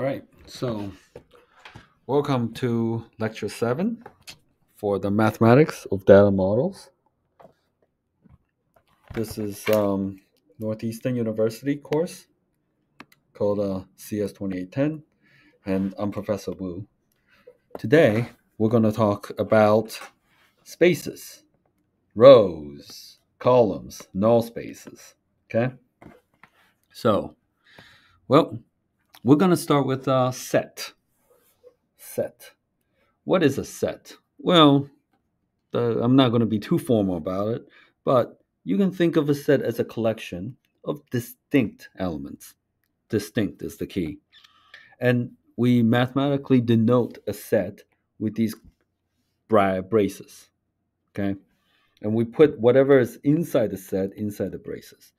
All right, so welcome to lecture seven for the mathematics of data models. This is um, Northeastern University course called uh, CS 2810, and I'm Professor Wu. Today, we're going to talk about spaces, rows, columns, null spaces. Okay? So, well, we're going to start with a set. Set. What is a set? Well, the, I'm not going to be too formal about it, but you can think of a set as a collection of distinct elements. Distinct is the key. And we mathematically denote a set with these braces. Okay? And we put whatever is inside the set inside the braces.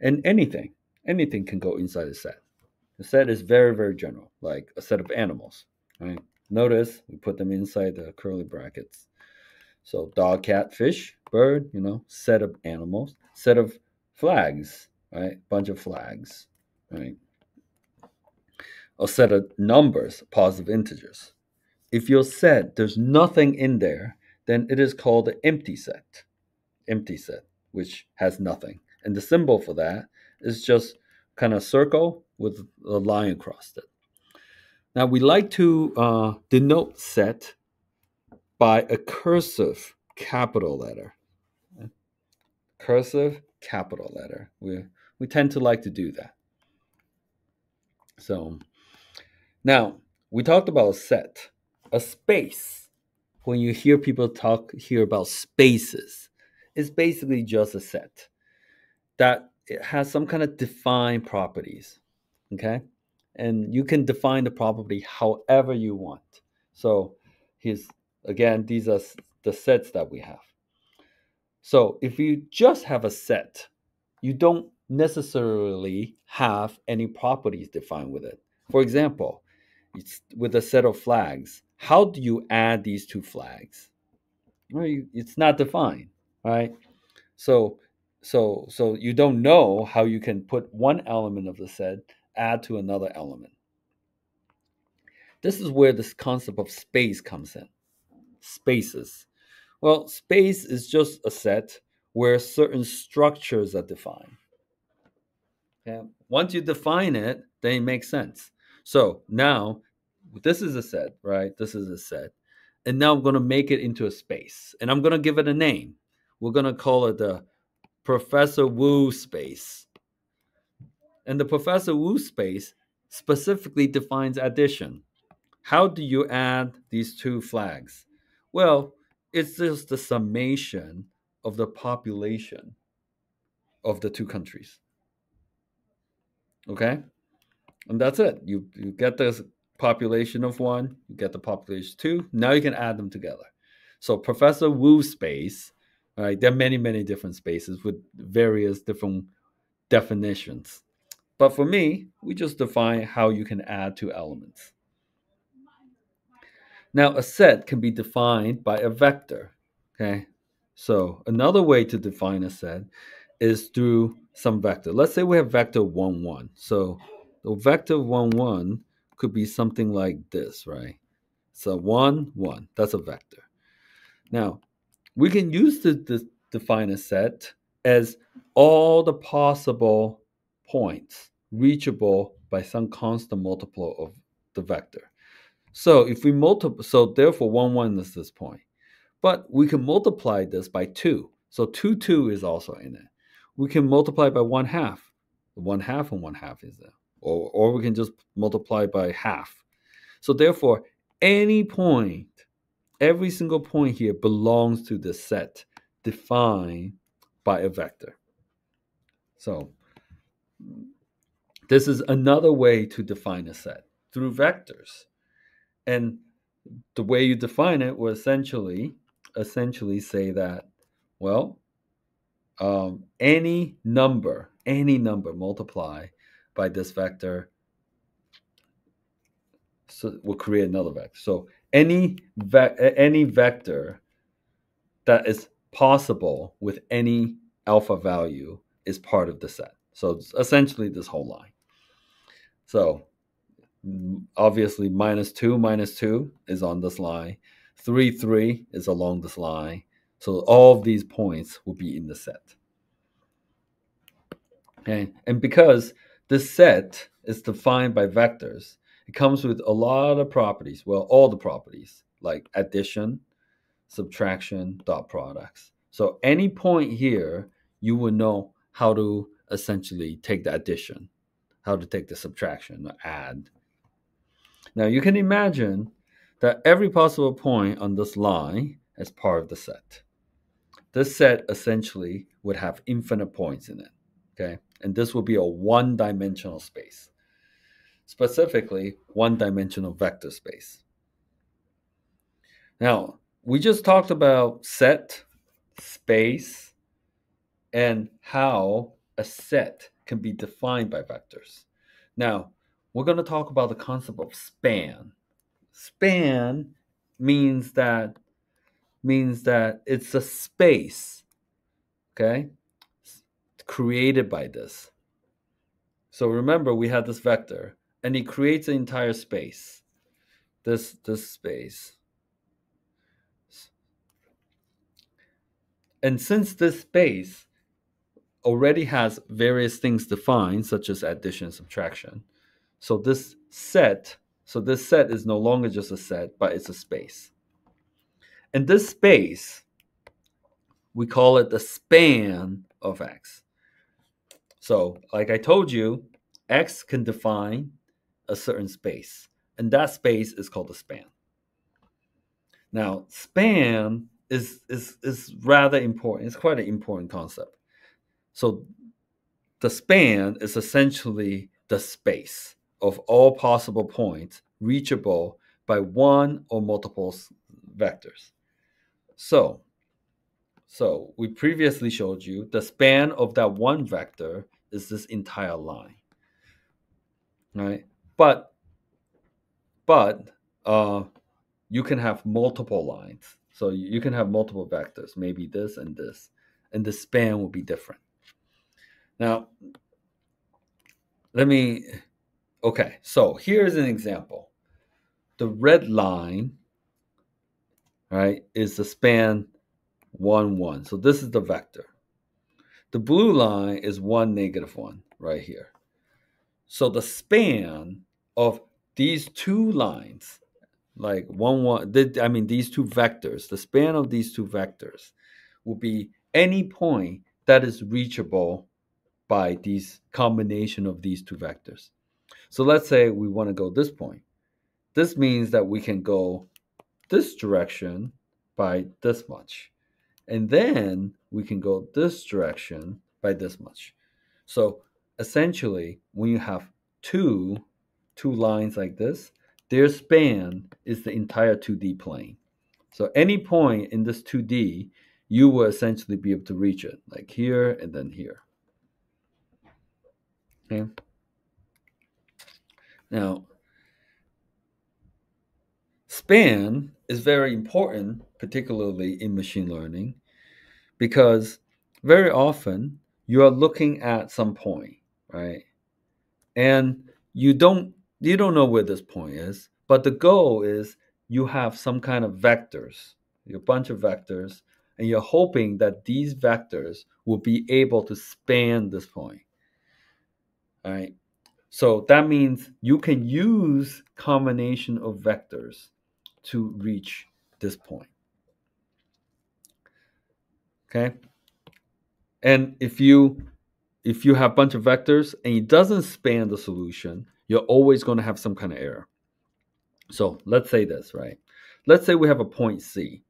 And anything, anything can go inside the set. The set is very, very general, like a set of animals. Right? Notice we put them inside the curly brackets. So dog, cat, fish, bird, you know, set of animals, set of flags, right? Bunch of flags, right? A set of numbers, positive integers. If your set there's nothing in there, then it is called an empty set. Empty set, which has nothing. And the symbol for that is just kind of circle with a line across it. Now we like to uh, denote set by a cursive capital letter. Cursive capital letter. We we tend to like to do that. So now we talked about a set, a space. When you hear people talk here about spaces, it's basically just a set that it has some kind of defined properties. Okay. And you can define the property however you want. So here's again, these are the sets that we have. So if you just have a set, you don't necessarily have any properties defined with it. For example, it's with a set of flags, how do you add these two flags? Well, it's not defined, right? So so so you don't know how you can put one element of the set add to another element. This is where this concept of space comes in. Spaces. Well space is just a set where certain structures are defined. Okay? Once you define it then it makes sense. So now this is a set right? This is a set. And now i'm going to make it into a space. And i'm going to give it a name. We're going to call it the Professor Wu space. And the Professor Wu space specifically defines addition. How do you add these two flags? Well, it's just the summation of the population of the two countries. Okay? And that's it. You, you get the population of one, you get the population two. Now you can add them together. So Professor Wu space Right? There are many, many different spaces with various different definitions. But for me, we just define how you can add two elements. Now, a set can be defined by a vector. Okay, so another way to define a set is through some vector. Let's say we have vector 1, 1. So the vector 1, 1 could be something like this, right? So 1, 1, that's a vector. Now, we can use the, the define a set as all the possible points reachable by some constant multiple of the vector. So if we multiply, so therefore 1, 1 is this point. But we can multiply this by 2. So 2, 2 is also in it. We can multiply by 1 half. 1 half and 1 half is there. Or, or we can just multiply by half. So therefore, any point every single point here belongs to the set defined by a vector. So this is another way to define a set through vectors. And the way you define it will essentially essentially say that, well, um, any number, any number multiply by this vector so will create another vector. So any ve- any vector that is possible with any alpha value is part of the set. So essentially this whole line. So obviously minus 2 minus 2 is on this line. 3 3 is along this line. So all of these points will be in the set. Okay? And because this set is defined by vectors it comes with a lot of properties. Well all the properties like addition subtraction dot products. So any point here you will know how to essentially take the addition how to take the subtraction or add now you can imagine that every possible point on this line is part of the set. This set essentially would have infinite points in it, okay? And this will be a one-dimensional space, specifically one-dimensional vector space. Now, we just talked about set, space, and how a set can be defined by vectors. Now, we're going to talk about the concept of span. Span means that means that it's a space, okay, created by this. So remember, we had this vector, and it creates an entire space. This this space. And since this space already has various things defined, such as addition, subtraction, so this set, so this set is no longer just a set, but it's a space. And this space, we call it the span of X. So, like I told you, X can define a certain space, and that space is called the span. Now, span is, is, is rather important. It's quite an important concept. So, the span is essentially the space of all possible points reachable by one or multiple vectors. So, so we previously showed you the span of that one vector is this entire line, right? But, but uh, you can have multiple lines. So you can have multiple vectors, maybe this and this, and the span will be different. Now, let me Okay, so here's an example. The red line, right, is the span 1, 1. So this is the vector. The blue line is 1, negative 1 right here. So the span of these two lines, like 1, 1, I mean these two vectors, the span of these two vectors will be any point that is reachable by these combination of these two vectors. So let's say we want to go this point. This means that we can go this direction by this much. And then we can go this direction by this much. So essentially, when you have two, two lines like this, their span is the entire 2D plane. So any point in this 2D, you will essentially be able to reach it, like here and then here. Okay. Now, span is very important, particularly in machine learning, because very often you are looking at some point, right? And you don't you don't know where this point is, but the goal is you have some kind of vectors, a bunch of vectors, and you're hoping that these vectors will be able to span this point. All right. So that means you can use combination of vectors to reach this point. Okay? And if you if you have a bunch of vectors and it doesn't span the solution, you're always going to have some kind of error. So let's say this, right? Let's say we have a point C.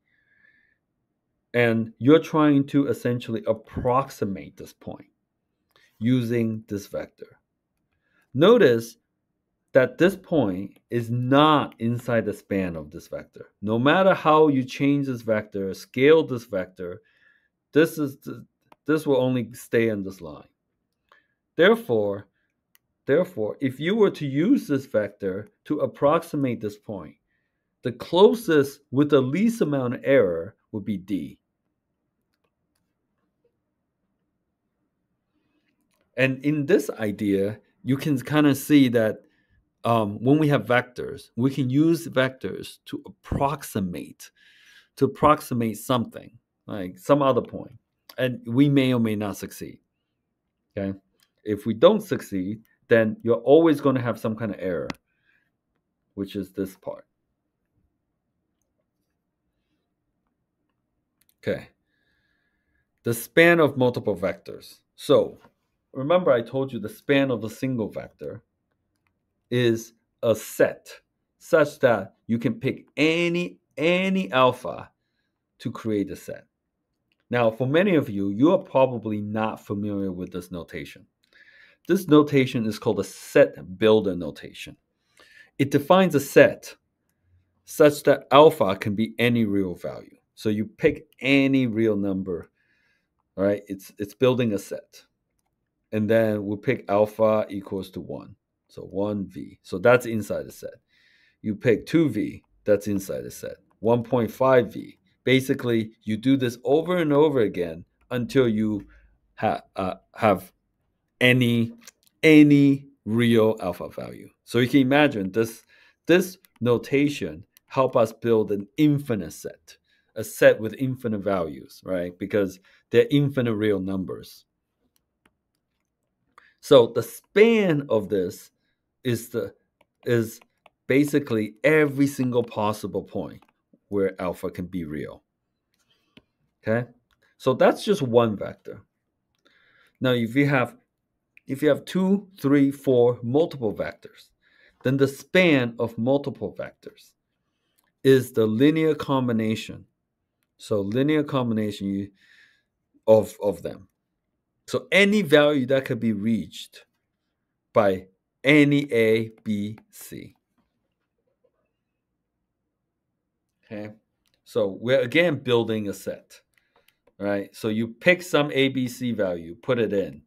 And you're trying to essentially approximate this point using this vector. Notice that this point is not inside the span of this vector. No matter how you change this vector, scale this vector, this is the, this will only stay in this line. Therefore, therefore, if you were to use this vector to approximate this point, the closest with the least amount of error would be D. And in this idea, you can kind of see that um, when we have vectors, we can use vectors to approximate, to approximate something, like some other point, and we may or may not succeed. Okay, if we don't succeed, then you're always going to have some kind of error, which is this part. Okay, the span of multiple vectors. So remember, I told you the span of a single vector is a set such that you can pick any any alpha to create a set. Now, for many of you, you are probably not familiar with this notation. This notation is called a set builder notation. It defines a set such that alpha can be any real value. So you pick any real number, right? It's it's building a set. And then we'll pick alpha equals to 1. So 1v. So that's inside the set. You pick 2v, that's inside the set. 1.5v. Basically, you do this over and over again until you ha- uh, have any any real alpha value. So you can imagine this this notation help us build an infinite set, a set with infinite values, right? Because they're infinite real numbers. So the span of this is the is basically every single possible point where alpha can be real. Okay? So that's just one vector. Now if you have if you have two, three, four multiple vectors, then the span of multiple vectors is the linear combination. So linear combination of, of them. So any value that could be reached by any A, B, C. Okay. So we're again building a set, right? So you pick some ABC value, put it in.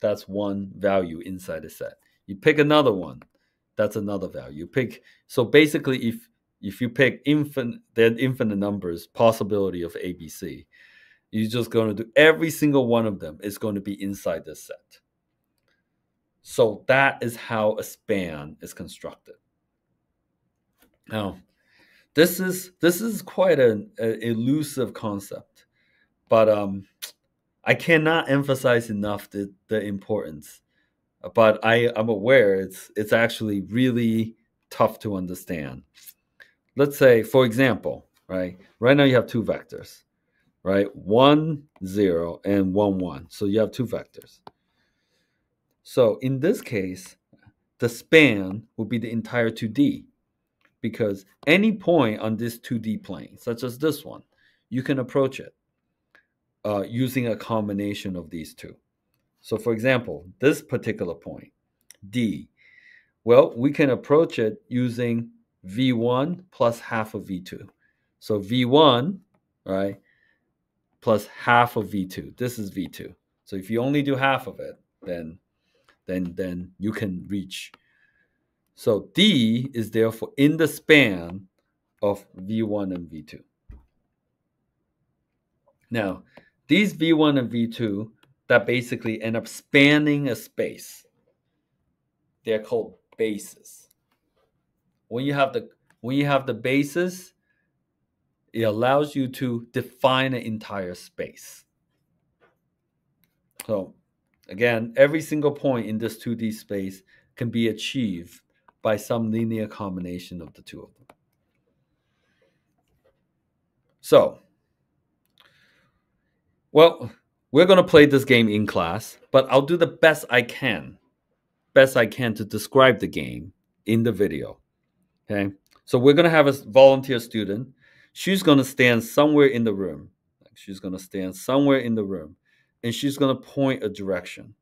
That's one value inside the set. You pick another one, that's another value. You pick so basically if if you pick infinite then infinite numbers possibility of ABC, you're just going to do every single one of them is going to be inside this set. So that is how a span is constructed. Now, this is this is quite an, elusive concept, but um, I cannot emphasize enough the, the importance. But I I am aware it's it's actually really tough to understand. Let's say, for example, right? Right now you have two vectors, right? One zero and one one. So you have two vectors. So in this case, the span will be the entire 2D because any point on this 2D plane, such as this one, you can approach it uh, using a combination of these two. So for example, this particular point, D, well, we can approach it using V1 plus half of V2. So V1, right, plus half of V2. This is V2. So if you only do half of it, then then then you can reach. So D is therefore in the span of V1 and V2. Now, these V1 and V2 that basically end up spanning a space, they're called bases. When you have the when you have the bases, it allows you to define an entire space. So Again, every single point in this 2D space can be achieved by some linear combination of the two of them. So, well, we're going to play this game in class, but I'll do the best I can, best I can to describe the game in the video. Okay? So we're going to have a volunteer student. She's going to stand somewhere in the room. She's going to stand somewhere in the room and she's going to point a direction.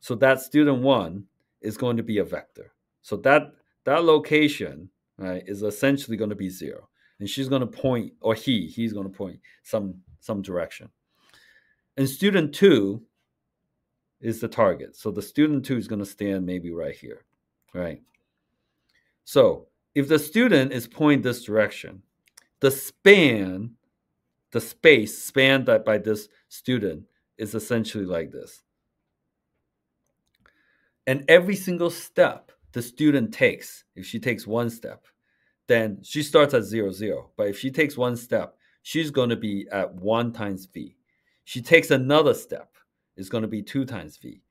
So that student one is going to be a vector. So that that location right is essentially going to be zero, and she's going to point, or he he's going to point some some direction. And student two is the target. So the student two is going to stand maybe right here, right? So if the student is pointing this direction, the span, the space spanned by this student is essentially like this. And every single step the student takes, if she takes one step, then she starts at zero zero. But if she takes one step, she's going to be at one times v. She takes another step, it's going to be two times v.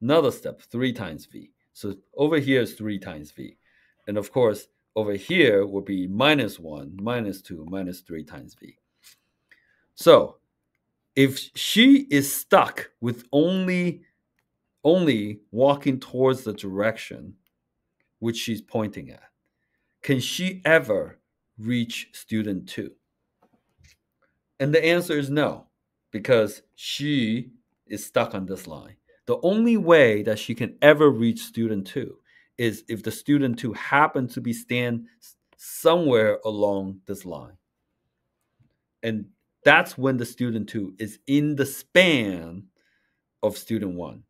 Another step, three times v. So over here is three times v. And of course, over here will be minus one, minus two, minus three times v. So if she is stuck with only only walking towards the direction which she's pointing at, can she ever reach student two? And the answer is no, because she is stuck on this line. The only way that she can ever reach student two is if the student two happen to be stand somewhere along this line. And that's when the student two is in the span of student one.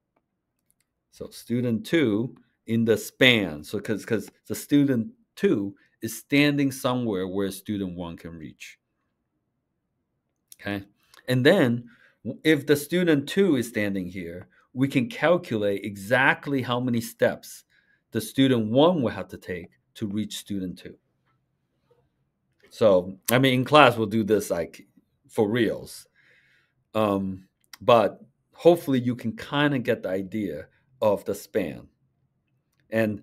So student two in the span. So because because the student two is standing somewhere where student one can reach. Okay. And then if the student two is standing here, we can calculate exactly how many steps the student one will have to take to reach student two. So, I mean, in class, we'll do this like for reals. Um, but hopefully, you can kind of get the idea of the span. And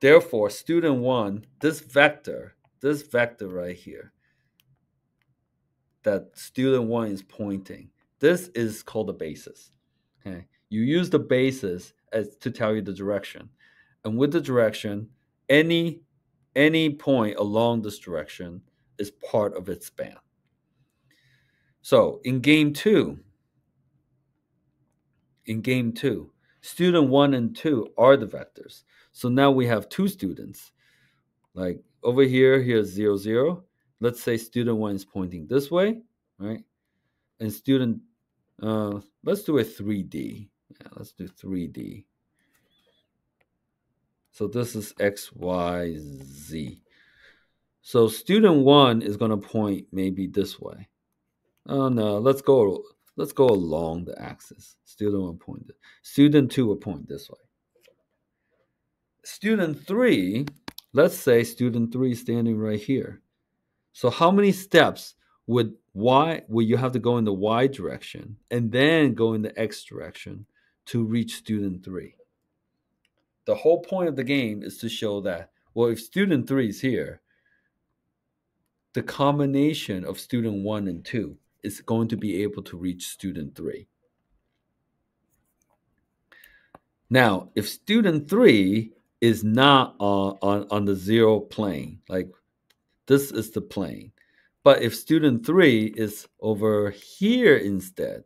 therefore, student one, this vector, this vector right here, that student one is pointing, this is called the basis. Okay. You use the basis as to tell you the direction. And with the direction, any any point along this direction is part of its span. So in game two, in game two, student one and two are the vectors. So now we have two students. Like over here, here's zero, zero. Let's say student one is pointing this way, right? And student, uh, let's do a 3D. Yeah, let's do 3D. So this is X, Y, Z. So student one is going to point maybe this way. Oh no, let's go let's go along the axis. Student one pointed. Student two will point this way. Student three, let's say student three is standing right here. So how many steps would y would you have to go in the y direction and then go in the x direction to reach student three? The whole point of the game is to show that well, if student three is here, the combination of student one and two is going to be able to reach student three. Now, if student three is not on, on, on the zero plane, like this is the plane, but if student three is over here instead,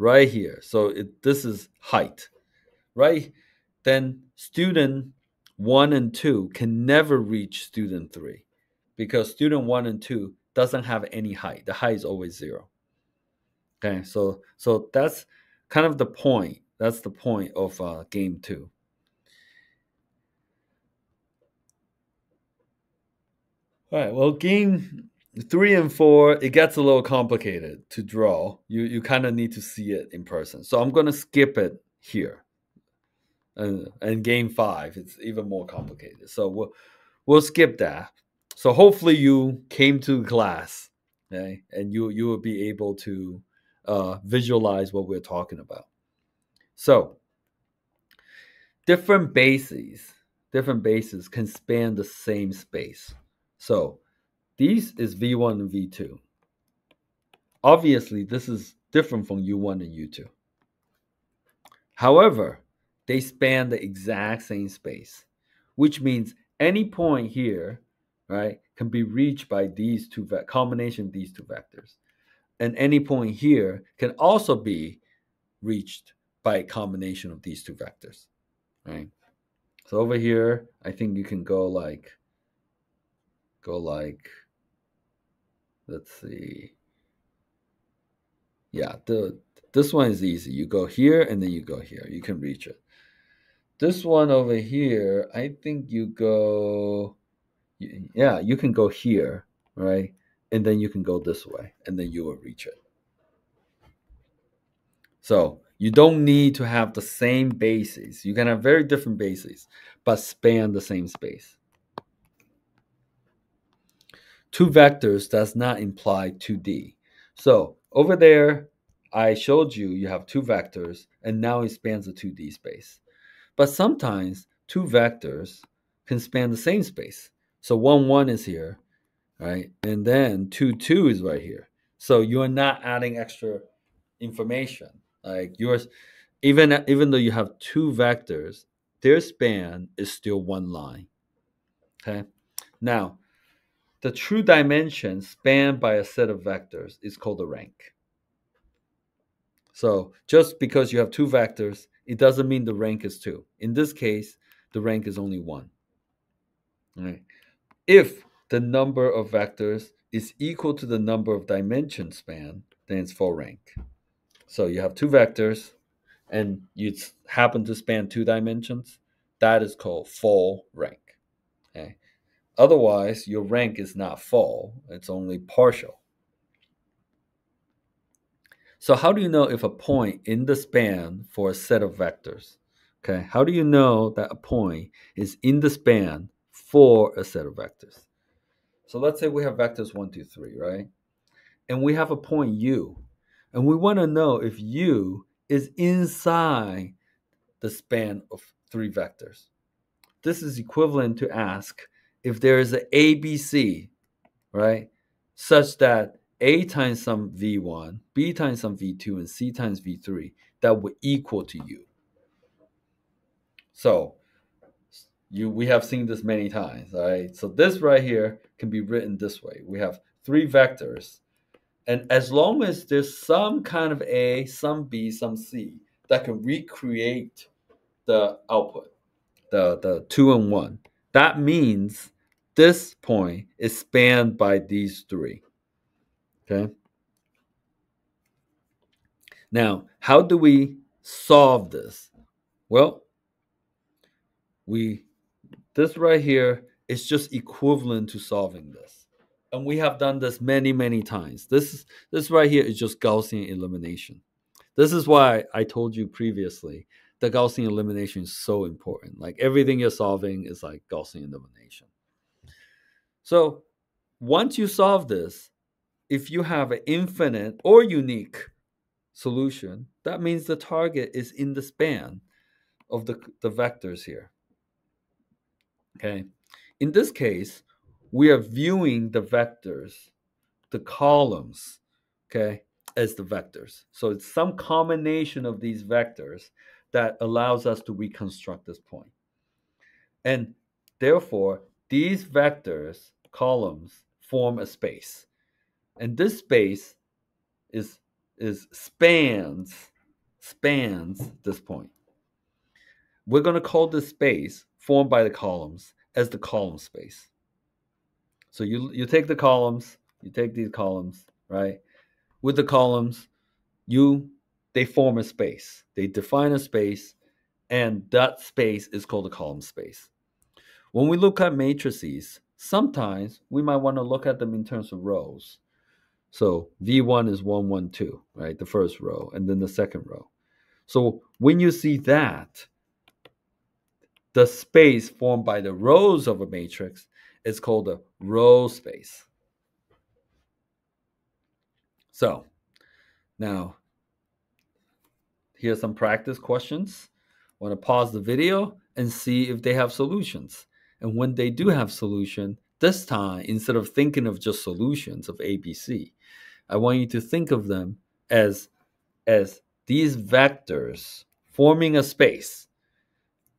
right here, so it, this is height, right? Then student one and two can never reach student three because student one and two doesn't have any height. The height is always zero. Okay, so so that's kind of the point. That's the point of uh, game two. All right. Well, game three and four, it gets a little complicated to draw. You you kind of need to see it in person. So I'm gonna skip it here. And, and game five it's even more complicated. So we'll, we'll skip that. So hopefully you came to class okay? And you you will be able to uh, visualize what we're talking about. So different bases different bases can span the same space. So these is v1 and v2 obviously this is different from u1 and u2 however they span the exact same space, which means any point here, right, can be reached by these two combination of these two vectors. And any point here can also be reached by a combination of these two vectors, right? So over here, I think you can go like, go like, let's see. Yeah, the this one is easy. You go here and then you go here. You can reach it. This one over here, I think you go, yeah, you can go here, right? And then you can go this way, and then you will reach it. So You don't need to have the same bases. You can have very different bases, but span the same space. Two vectors does not imply 2D. So over there, I showed you you have two vectors, and now it spans a 2D space. But sometimes two vectors can span the same space. So 1, 1 is here, right? And then 2, 2 is right here. So you are not adding extra information. Like yours, even even though you have two vectors, their span is still one line. Okay. Now, the true dimension spanned by a set of vectors is called a rank. So just because you have two vectors, it doesn't mean the rank is two. In this case, the rank is only one. If the number of vectors is equal to the number of dimensions span, then it's full rank. So you have two vectors and you happen to span two dimensions, that is called full rank. Otherwise, your rank is not full, it's only partial. So how do you know if a point in the span for a set of vectors? Okay, how do you know that a point is in the span for a set of vectors? So let's say we have vectors 1, 2, 3, right? And we have a point u. And we want to know if u is inside the span of three vectors. This is equivalent to ask if there is an ABC, right, such that A times some V1, B times some V2, and C times V3 that would equal to U. So you we have seen this many times, right? So this right here can be written this way. We have three vectors and as long as there's some kind of A, some B, some C that can recreate the output, the, the two and one, that means this point is spanned by these three. Okay. Now, how do we solve this? Well, we this right here is just equivalent to solving this and we have done this many many times this this right here is just gaussian elimination this is why i told you previously the gaussian elimination is so important. Like everything you're solving is like gaussian elimination. So once you solve this if you have an infinite or unique solution that means the target is in the span of the, the vectors here. Okay? In this case we are viewing the vectors, the columns, okay, as the vectors. So it's some combination of these vectors that allows us to reconstruct this point. And therefore, these vectors, columns, form a space. And this space is, is spans, spans this point. We're going to call this space formed by the columns as the column space. So you you take the columns, you take these columns, right? With the columns, you they form a space. They define a space, and that space is called a column space. When we look at matrices, sometimes we might want to look at them in terms of rows. So V1 is 1, 1, 2, right? The first row, and then the second row. So when you see that, the space formed by the rows of a matrix is called a row space. So now here's some practice questions. I want to pause the video and see if they have solutions. And when they do have solution, this time instead of thinking of just solutions of ABC, I want you to think of them as as these vectors forming a space.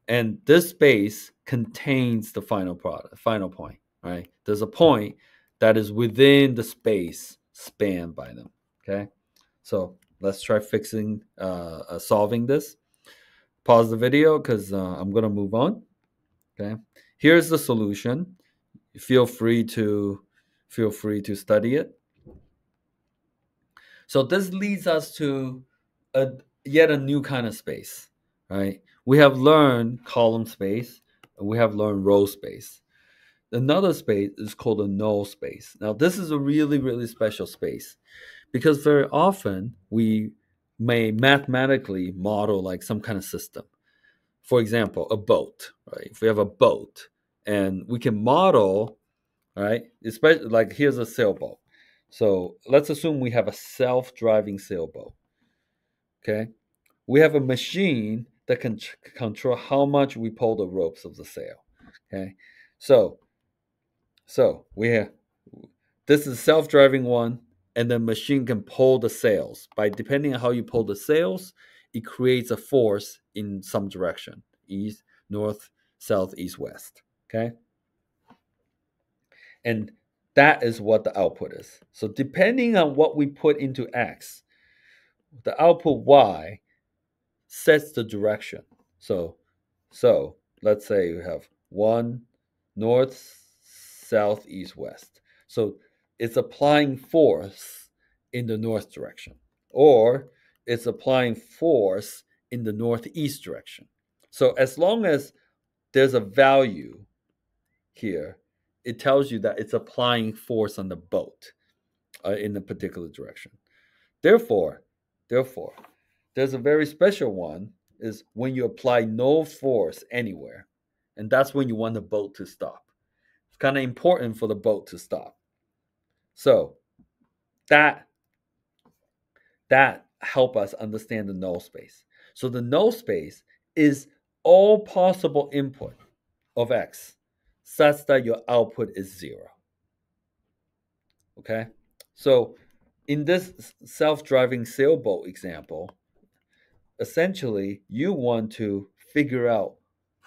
And this space contains the final product, final point, right? There's a point that is within the space spanned by them, okay? So let's try fixing, uh, uh solving this. Pause the video because uh, I'm going to move on, okay? Here's the solution. Feel free to feel free to study it. So this leads us to a yet a new kind of space, right? We have learned column space and we have learned row space. Another space is called a null space. Now, this is a really, really special space because very often we may mathematically model like some kind of system. For example, a boat, right? If we have a boat and we can model, right? Especially like here's a sailboat. So let's assume we have a self-driving sailboat. Okay. We have a machine that can control how much we pull the ropes of the sail. Okay. So so we have this is self-driving one and the machine can pull the sails. By depending on how you pull the sails, it creates a force in some direction east, north, south, east, west. Okay. And that is what the output is. So, depending on what we put into X, the output Y sets the direction. So, so let's say you have one north, south, east, west. So it's applying force in the north direction, or it's applying force in the northeast direction. So as long as there's a value here, it tells you that it's applying force on the boat uh, in a particular direction. Therefore, therefore, there's a very special one is when you apply no force anywhere, and that's when you want the boat to stop. It's kind of important for the boat to stop. So that that help us understand the null space. So the null space is all possible input of x such that your output is zero. Okay? So in this self-driving sailboat example, essentially you want to figure out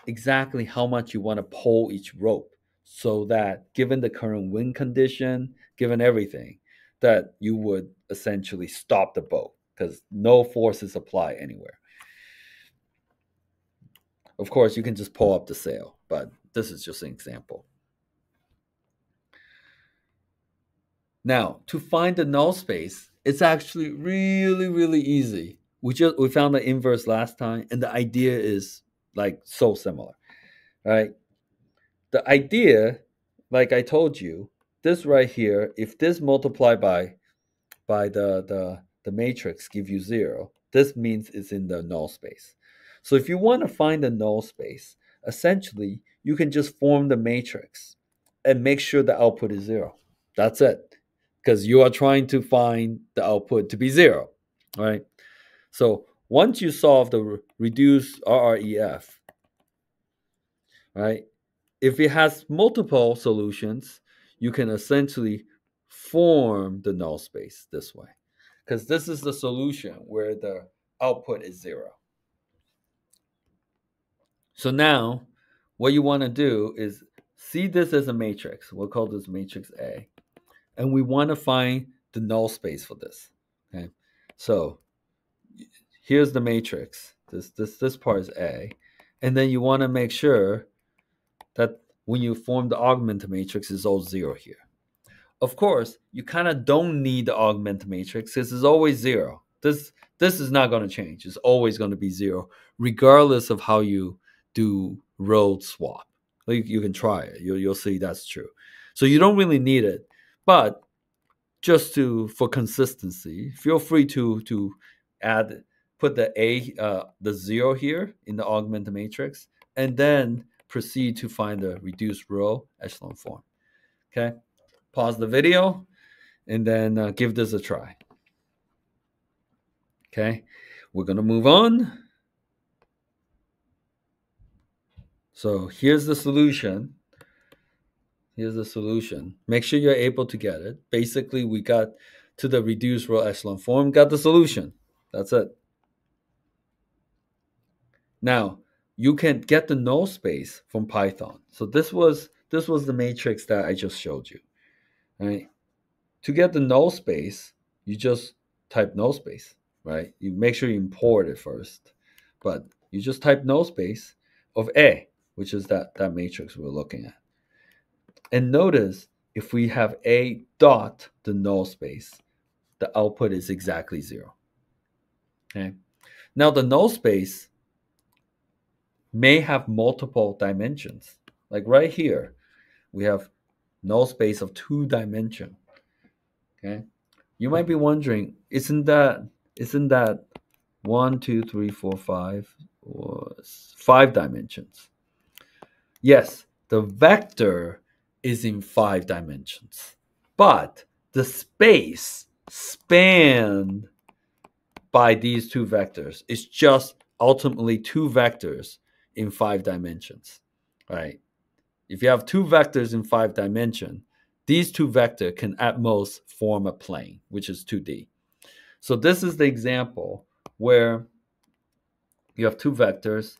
exactly how much you want to pull each rope so that given the current wind condition, given everything, that you would essentially stop the boat because no forces apply anywhere. Of course, you can just pull up the sail, but this is just an example. Now, to find the null space, it's actually really, really easy. We just we found the inverse last time, and the idea is like so similar, right? The idea, like I told you, this right here, if this multiplied by by the the the matrix give you zero, this means it's in the null space. So if you want to find the null space, essentially you can just form the matrix and make sure the output is zero. That's it. Because you are trying to find the output to be zero. Right? So once you solve the reduced RREF, right? If it has multiple solutions, you can essentially form the null space this way. Because this is the solution where the output is zero. So now what you want to do is see this as a matrix. We'll call this matrix A. And we want to find the null space for this. Okay. So here's the matrix. This this this part is A. And then you want to make sure that when you form the augment matrix is all zero here. Of course, you kind of don't need the augment matrix because it's always zero. This this is not going to change. It's always going to be zero, regardless of how you do row swap. Like you can try it. You'll you'll see that's true. So you don't really need it, but just to for consistency, feel free to to add put the a uh, the zero here in the augment matrix, and then proceed to find the reduced row echelon form. Okay, pause the video, and then uh, give this a try. Okay, we're gonna move on. So here's the solution. Here's the solution. Make sure you're able to get it. Basically, we got to the reduced row echelon form, got the solution. That's it. Now, you can get the null space from Python. So this was this was the matrix that I just showed you. Right? To get the null space, you just type null space, right? You make sure you import it first. But you just type null space of A which is that, that matrix we're looking at. And notice if we have A dot the null space, the output is exactly zero. Okay. Now the null space may have multiple dimensions. Like right here, we have null space of two dimension. Okay. You might be wondering, isn't that isn't that one, two, three, four, five, was five dimensions. Yes, the vector is in five dimensions, but the space spanned by these two vectors is just ultimately two vectors in five dimensions, right? If you have two vectors in five dimension, these two vector can at most form a plane, which is 2D. So this is the example where you have two vectors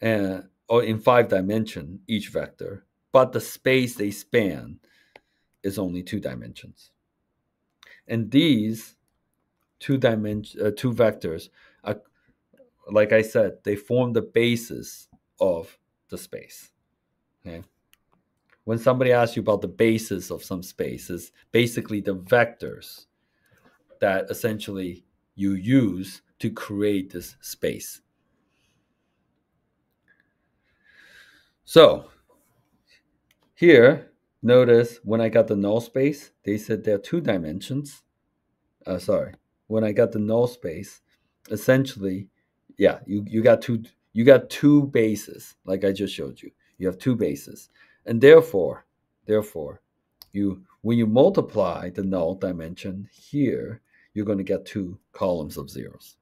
and or in five dimension each vector, but the space they span is only two dimensions. And these two dimension uh, two vectors are like I said, they form the basis of the space. Okay. When somebody asks you about the basis of some space, basically the vectors that essentially you use to create this space. So here, notice when I got the null space, they said there are two dimensions. Uh, sorry, when I got the null space, essentially, yeah, you, you got two you got two bases, like I just showed you. You have two bases. And therefore, therefore, you when you multiply the null dimension here, you're going to get two columns of zeros.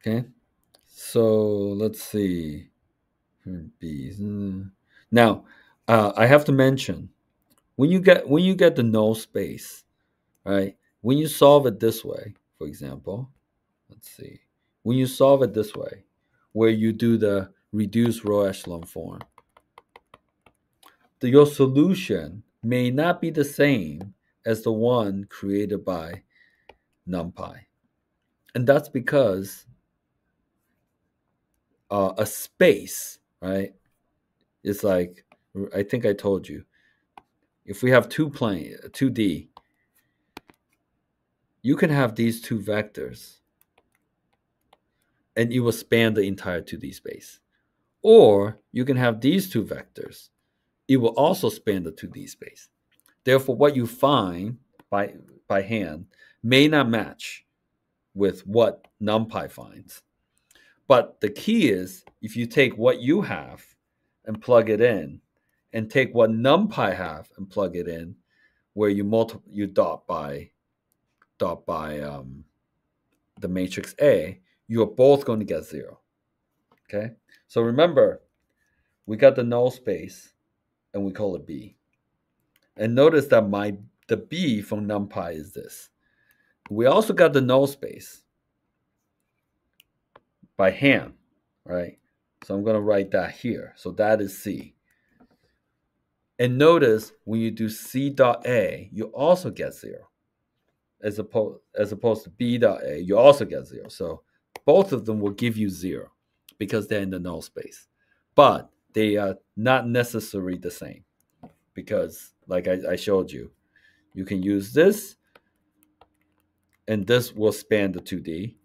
Okay, so let's see. Now, uh, I have to mention when you get when you get the null space, right? When you solve it this way, for example, let's see. When you solve it this way, where you do the reduced row echelon form, the, your solution may not be the same as the one created by NumPy. And that's because uh, a space, right? It's like I think I told you. If we have two plane, 2D, you can have these two vectors and it will span the entire 2D space. Or you can have these two vectors. It will also span the 2D space. Therefore, what you find by, by hand may not match with what NumPy finds. But the key is if you take what you have and plug it in, and take what NumPy have and plug it in, where you multi you dot by dot by um, the matrix A, you are both going to get zero. Okay, so remember, we got the null space, and we call it B. And notice that my the B from NumPy is this. We also got the null space by hand, right? So I'm going to write that here. So that is C. And notice when you do C dot A, you also get zero. As opposed, as opposed to B dot A, you also get zero. So both of them will give you zero because they're in the null space. But they are not necessarily the same because, like I, I showed you, you can use this and this will span the 2D,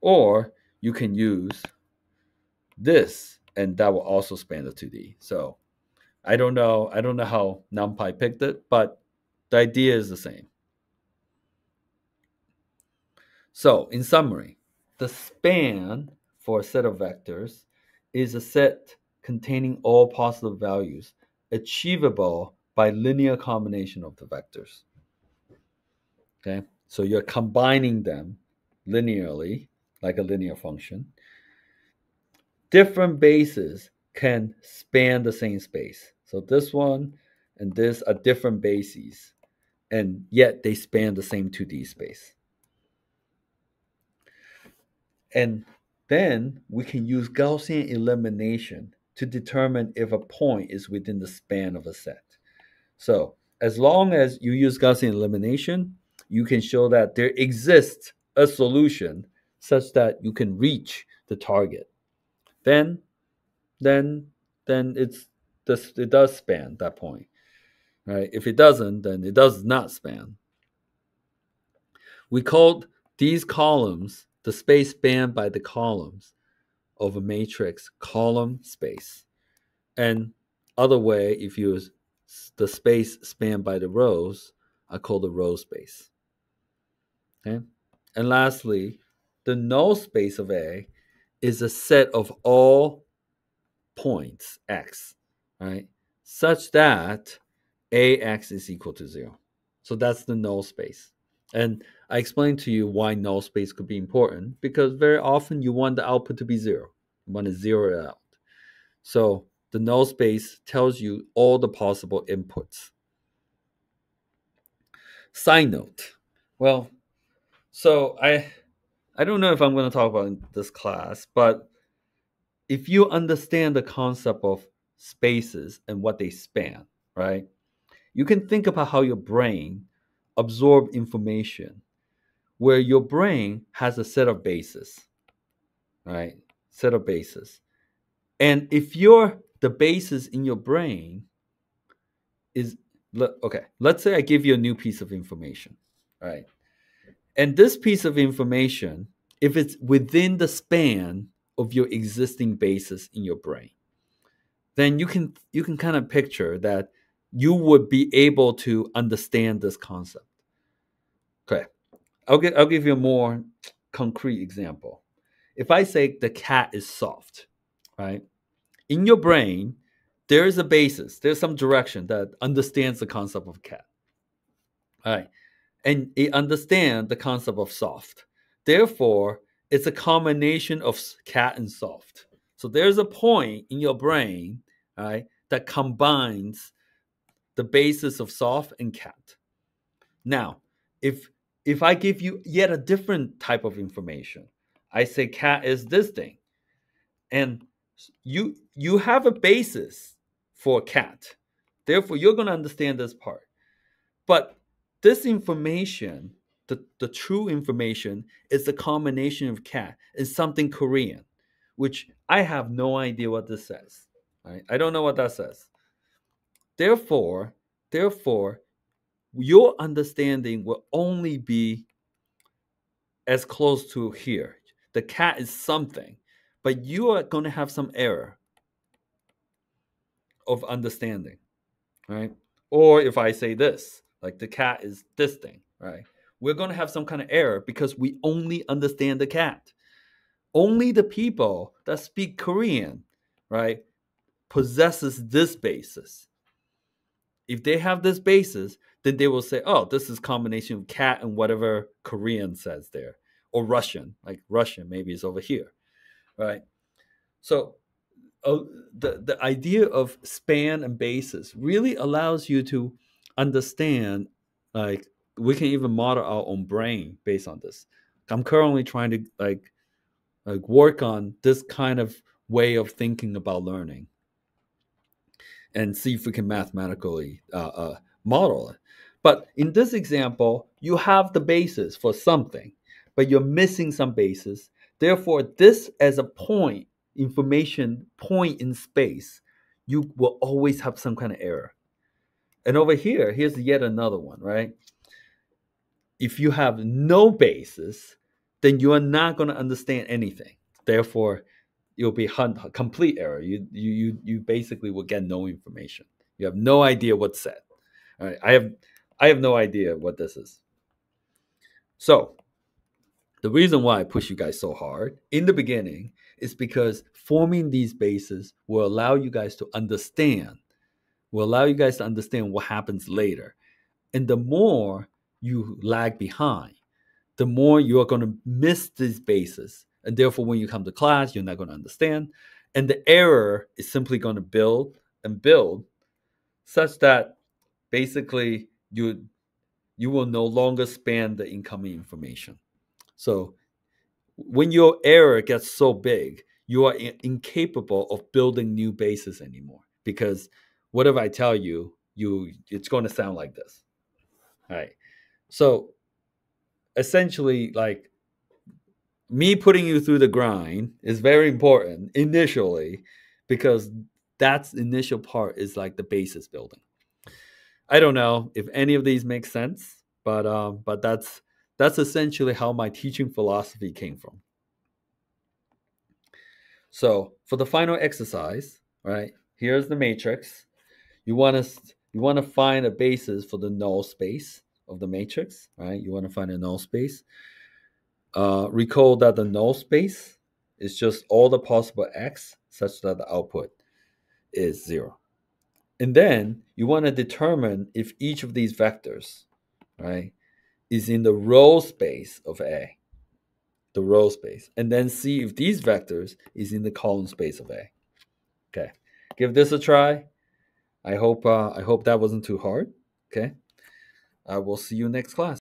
or you can use this and that will also span the 2D. So I don't know. I don't know how NumPy picked it, but the idea is the same. So in summary, the span for a set of vectors is a set containing all positive values achievable by linear combination of the vectors. Okay, so you're combining them linearly, like a linear function. Different bases can span the same space. So this one and this are different bases, and yet they span the same 2D space. And then we can use Gaussian elimination to determine if a point is within the span of a set. So as long as you use Gaussian elimination, you can show that there exists a solution such that you can reach the target. Then then then it's this it does span that point. Right? If it doesn't, then it does not span. We called these columns the space spanned by the columns of a matrix column space. And other way, if you use the space spanned by the rows are called the row space. Okay? And lastly, the null space of A is a set of all points x, right? Such that ax is equal to zero. So that's the null space. And I explained to you why null space could be important because very often you want the output to be zero. You want to zero it out. So the null space tells you all the possible inputs. Side note. Well, so I I don't know if I'm going to talk about in this class, but if you understand the concept of spaces and what they span, right? You can think about how your brain absorb information where your brain has a set of bases, right? Set of bases. And if you're the basis in your brain is okay, let's say I give you a new piece of information, right? And this piece of information, if it's within the span of your existing basis in your brain, then you can you can kind of picture that you would be able to understand this concept. Okay. I'll get I'll give you a more concrete example. If I say the cat is soft, right? In your brain, there is a basis, there's some direction that understands the concept of cat. Right. And it understands the concept of soft. Therefore, it's a combination of cat and soft. So there's a point in your brain, right, that combines the basis of soft and cat. Now, if if I give you yet a different type of information, I say cat is this thing, and you you have a basis for cat. Therefore, you're going to understand this part. But this information, the, the true information, is the combination of cat and something Korean, which I have no idea what this says. Right? I don't know what that says. Therefore, therefore, your understanding will only be as close to here. The cat is something, but you are going to have some error of understanding, right? Or if I say this, like the cat is this thing, right? We're going to have some kind of error because we only understand the cat. Only the people that speak Korean, right, possesses this basis. If they have this basis, then they will say, "Oh, this is combination of cat and whatever Korean says there, or Russian, like Russian maybe is over here, right?" So uh, the the idea of span and basis really allows you to understand, like we can even model our own brain based on this. I'm currently trying to like like work on this kind of way of thinking about learning and see if we can mathematically uh, uh, model it. But in this example, you have the basis for something, but you're missing some basis. Therefore, this as a point, information point in space, you will always have some kind of error. And over here, here's yet another one, right? If you have no basis, then you are not going to understand anything. Therefore, you'll be complete error. You you you you basically will get no information. You have no idea what's said. All right, I have I have no idea what this is. So, the reason why I push you guys so hard in the beginning is because forming these bases will allow you guys to understand, will allow you guys to understand what happens later. And the more you lag behind, the more you are going to miss these bases. And therefore, when you come to class, you're not going to understand. And the error is simply going to build and build such that basically you you will no longer span the incoming information. So when your error gets so big, you are in- incapable of building new bases anymore because whatever I tell you, you it's going to sound like this. All right. So essentially like me putting you through the grind is very important initially because that's initial part is like the basis building. I don't know if any of these make sense, but um, but that's that's essentially how my teaching philosophy came from. So for the final exercise, right? Here's the matrix. You want to you want to find a basis for the null space of the matrix, right? You want to find a null space. Uh, recall that the null space is just all the possible x such that the output is zero. And then you want to determine if each of these vectors, right, is in the row space of A, the row space, and then see if these vectors is in the column space of A. Okay, give this a try. I hope uh, I hope that wasn't too hard. Okay, I will see you next class.